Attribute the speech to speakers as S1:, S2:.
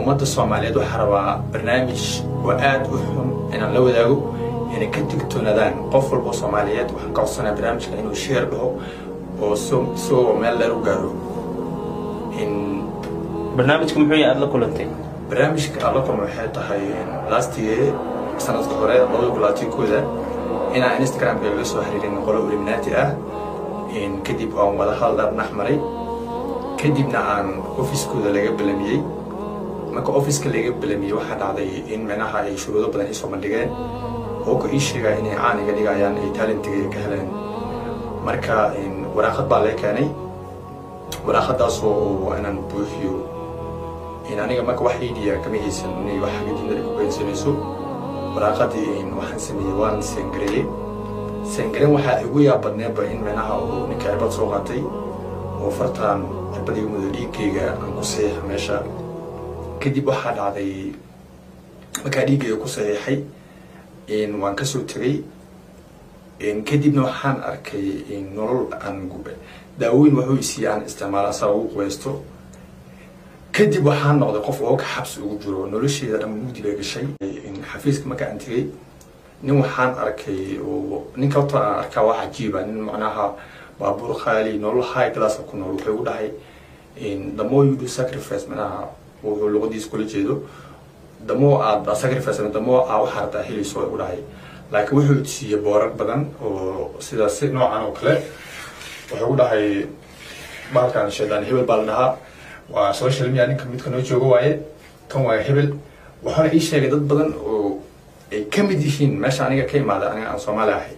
S1: ummadda soomaaliyeed waxaa rabaa barnaamij oo aad u xun inaan la wadaago inay ka digtoonaadaan qof walbo soomaaliyeed waxaan ka codsanaa barnaamijka inuu sheer dhaho oo isagoo meel dheer u gaaro.
S2: Barnaamijka muxuu aada la kulantay?
S1: Barnaamijka aan la kulma waxay tahay lastigee sanadka hore labada kulaatinkooda inaan instagramka laga soo xiriirin qolo eliminaati ah. Kadib aan wada hadal dhex maray kadibna aan ofiskooda laga belamiyey marka ofiska laga belamiyey waxaa dhacday in micnaha ay shuruudo badan isoo bandhigeen. Oo ka ii sheegaa inay caaniga dhigayaan ay talentiga ka heleen. Marka waraaqad baa lee keenay. Waraaqadaasoo inaan buuxiyo. Aniga marka wax iidiya kama haysan inay wax gadinada ku geensanayso waraaqadii waxaan sameeyey waan seengareeyey seengaren waxaa igu yaabadneeba in micnaha uu ninka cirbad soo qaatay. Oo fartaan cirbadiga mudo dhiiggayga aan ku saxiixa meesha kadib waxaa dhacday markaa dhiiggayga ku saxiixay waan ka soo tegay kadibna waxaan arkay nolol aan daawooyin isiiye aan isticmaala saa ugu qubaysto. Kadib waxaan noqday qof ooga xabsi ugu jiro nolosheeda dhan mugdi bay gashay. Xafiiska marka aan tegay nin waxaan arkay ninka horta aan arkaa wax cajiiba nin macnaha baabuur khaali nolol high class ku nool wuxuu igu dhahay the more you do sacrifice macnaha luqadiisa kula jeedo more aad sacrifice more aa waxaa rabtaa helayso igu dhahay. Laakiin wuxuu siiyey boorar badan oo sida si noocan oo kale wuxuu igu dhahay baalkan shaydaan hebel baa la dhahaa. Waa social media ninka midka noo joogo waaye kan waa hebel waxaana ii sheegay dad badan oo ay ka mid yihiin meesha aniga ka imaada aniga aan soomaali ahay